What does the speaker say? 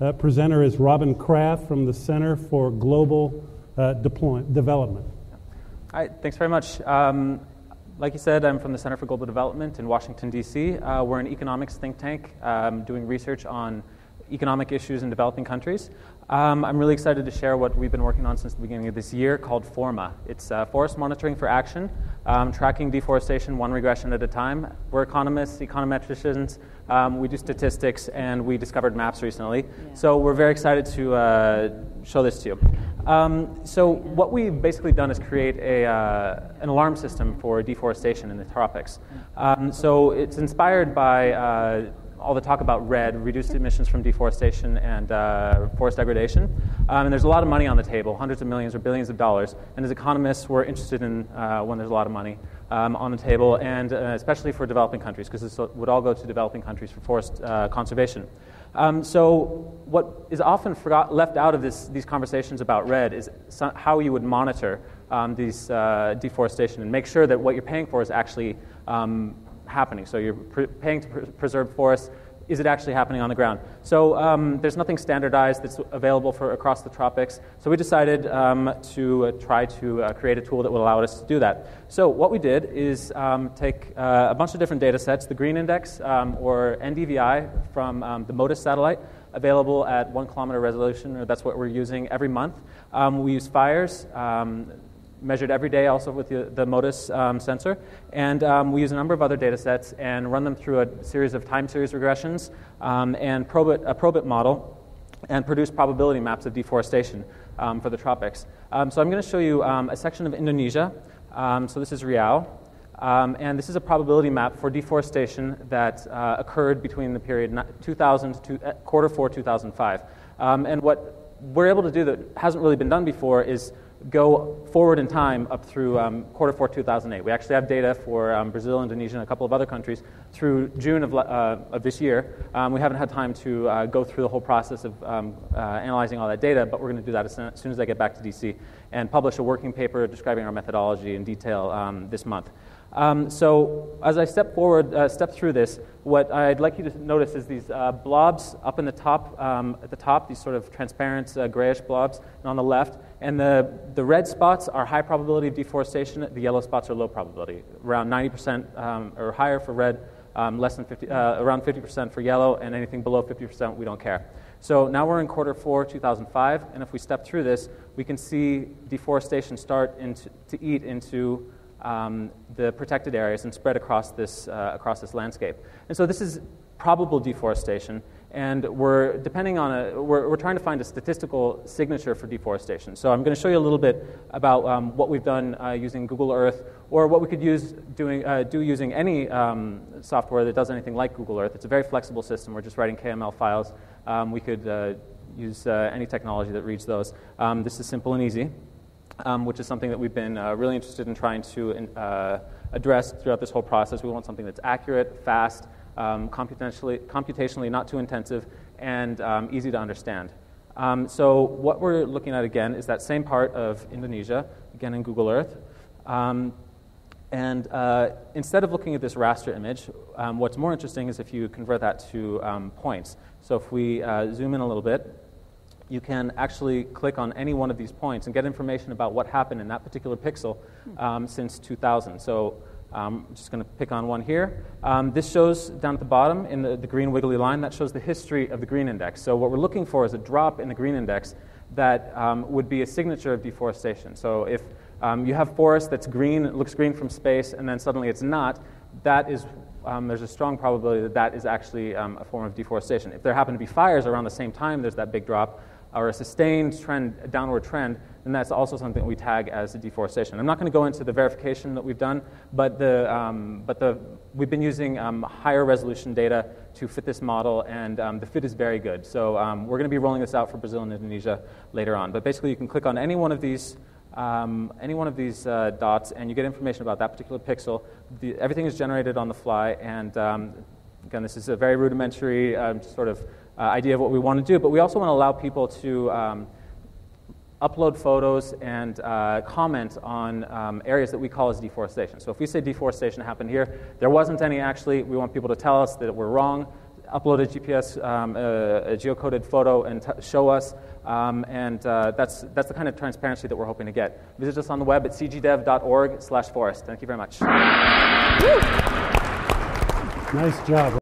Uh, presenter is Robin Kraft from the Center for Global uh, Deploy- Development. Hi, thanks very much. Um, like you said, I'm from the Center for Global Development in Washington, D.C. Uh, we're an economics think tank um, doing research on economic issues in developing countries. Um, I'm really excited to share what we've been working on since the beginning of this year called FORMA. It's uh, Forest Monitoring for Action, um, tracking deforestation one regression at a time. We're economists, econometricians, um, we do statistics, and we discovered maps recently. Yeah. So we're very excited to uh, show this to you. Um, so what we've basically done is create a, uh, an alarm system for deforestation in the tropics. Um, so it's inspired by uh, all the talk about REDD, reduced emissions from deforestation and uh, forest degradation. Um, and there's a lot of money on the table, hundreds of millions or billions of dollars. And as economists, we're interested in uh, when there's a lot of money um, on the table, and uh, especially for developing countries, because this would all go to developing countries for forest uh, conservation. Um, so, what is often forgot, left out of this, these conversations about REDD is how you would monitor um, these uh, deforestation and make sure that what you're paying for is actually um, happening. So you're pr- paying to pr- preserve forests. Is it actually happening on the ground? So um, there's nothing standardized that's available for across the tropics. So we decided um, to uh, try to uh, create a tool that would allow us to do that. So what we did is um, take uh, a bunch of different data sets, the Green Index um, or NDVI from um, the MODIS satellite, available at one kilometer resolution, or that's what we're using every month. We use fires measured every day also with the, the MODIS um, sensor. And um, we use a number of other data sets and run them through a series of time series regressions um, and probe it, a probit model and produce probability maps of deforestation um, for the tropics. Um, so I'm going to show you um, a section of Indonesia. so this is Riau. and this is a probability map for deforestation that uh, occurred between the period 2000 to uh, quarter four 2005. and what we're able to do that hasn't really been done before is go forward in time up through um, quarter four 2008. We actually have data for um, Brazil, Indonesia, and a couple of other countries through June of, uh, of this year. Um, we haven't had time to uh, go through the whole process of um, uh, analyzing all that data, but we're going to do that as soon as I get back to DC and publish a working paper describing our methodology in detail um, this month. Um, so as I step forward, uh, step through this, what I'd like you to notice is these uh, blobs up in the top, at the top, these sort of transparent uh, grayish blobs, and on the left, and the, the red spots are high probability of deforestation, the yellow spots are low probability, around 90% um, or higher for red, um, less than 50, uh, around 50% for yellow, and anything below 50% we don't care. So now we're in quarter four, 2005, and if we step through this, we can see deforestation start into, to eat into um, the protected areas and spread across this, uh, across this landscape. And so this is probable deforestation, and we're depending on a, we're, we're trying to find a statistical signature for deforestation. So I'm going to show you a little bit about um, what we've done uh, using Google Earth, or what we could use doing, uh, do using any um, software that does anything like Google Earth. It's a very flexible system. We're just writing KML files. Um, we could uh, use uh, any technology that reads those. Um, this is simple and easy um, which is something that we've been uh, really interested in trying to uh, address throughout this whole process. We want something that's accurate, fast, um, computationally, computationally not too intensive, and um, easy to understand. Um, so, what we're looking at again is that same part of Indonesia, again in Google Earth. Um, and uh, instead of looking at this raster image, um, what's more interesting is if you convert that to points. So, if we uh, zoom in a little bit, you can actually click on any one of these points and get information about what happened in that particular pixel um, since 2000. So um, I'm just going to pick on one here. Um, this shows down at the bottom in the, the, green wiggly line, that shows the history of the green index. So what we're looking for is a drop in the green index that um, would be a signature of deforestation. So if um, you have forest that's green, it looks green from space, and then suddenly it's not, that is um, there's a strong probability that that is actually um, a form of deforestation. If there happen to be fires around the same time, there's that big drop or a sustained trend, a downward trend, then that's also something we tag as deforestation. I'm not going to go into the verification that we've done, but, the, um, but the, we've been using um, higher resolution data to fit this model, and um, the fit is very good. So um, we're going to be rolling this out for Brazil and Indonesia later on. But basically, you can click on any one of these. Um, any one of these uh, dots, and you get information about that particular pixel. The, everything is generated on the fly, and um, again, this is a very rudimentary sort of uh, idea of what we want to do, but we also want to allow people to um, upload photos and uh, comment on um, areas that we call as deforestation. So if we say deforestation happened here, there wasn't any actually. We want people to tell us that we're wrong upload a GPS, um, a, a geocoded photo, and t- show us. Um, and uh, that's, that's the kind of transparency that we're hoping to get. Visit us on the web at cgdev.org slash forest. Thank you very much. Nice job.